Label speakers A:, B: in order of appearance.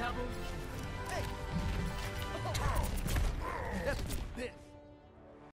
A: Double. Hey. Oh. Let's do this.